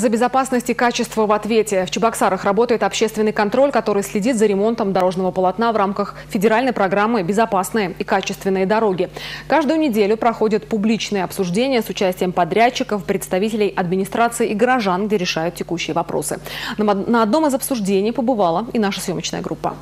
За безопасность и качество в ответе. В Чебоксарах работает общественный контроль, который следит за ремонтом дорожного полотна в рамках федеральной программы «Безопасные и качественные дороги». Каждую неделю проходят публичные обсуждения с участием подрядчиков, представителей администрации и горожан, где решают текущие вопросы. На одном из обсуждений побывала и наша съемочная группа.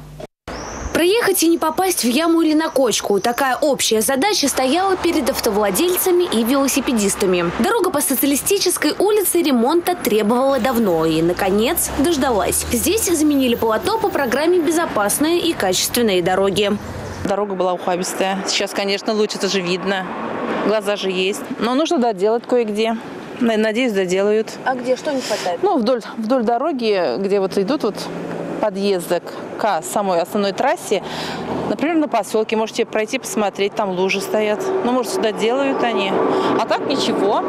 Проехать и не попасть в яму или на кочку. Такая общая задача стояла перед автовладельцами и велосипедистами. Дорога по социалистической улице ремонта требовала давно и, наконец, дождалась. Здесь заменили полото по программе «Безопасные и качественные дороги». Дорога была ухабистая. Сейчас, конечно, лучше, это же видно. Глаза же есть. Но нужно доделать кое-где. Надеюсь, доделают. А где? Что не хватает? Ну, вдоль, вдоль дороги, где вот идут вот подъезда к самой основной трассе, например, на поселке, можете пройти, посмотреть, там лужи стоят. Ну, может, сюда делают они. А так ничего.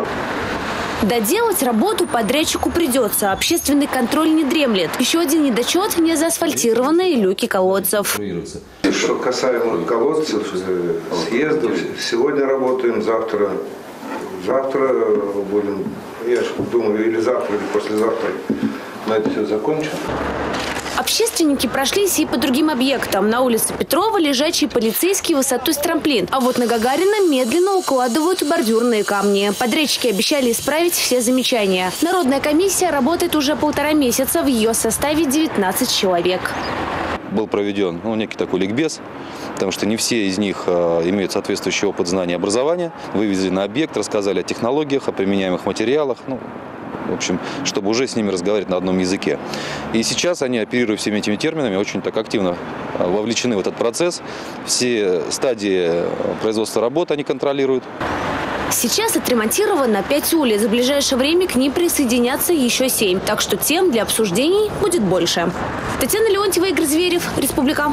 Доделать работу подрядчику придется. Общественный контроль не дремлет. Еще один недочет – не заасфальтированные люки колодцев. Что касаемо колодцев, съездов, сегодня работаем, завтра, завтра будем, я думаю, или завтра, или послезавтра мы это все закончим. Общественники прошлись и по другим объектам. На улице Петрова лежачий полицейский высотой с трамплин. А вот на Гагарина медленно укладывают бордюрные камни. Подрядчики обещали исправить все замечания. Народная комиссия работает уже полтора месяца. В ее составе 19 человек был проведен ну, некий такой ликбез, потому что не все из них э, имеют соответствующий опыт знания образования. Вывезли на объект, рассказали о технологиях, о применяемых материалах. Ну, в общем, чтобы уже с ними разговаривать на одном языке. И сейчас они, оперируя всеми этими терминами, очень так активно а, вовлечены в этот процесс. Все стадии э, производства работы они контролируют. Сейчас отремонтировано 5 улиц. В ближайшее время к ним присоединятся еще 7. Так что тем для обсуждений будет больше. Татьяна Леонтьева, Игорь Зверев, Республика.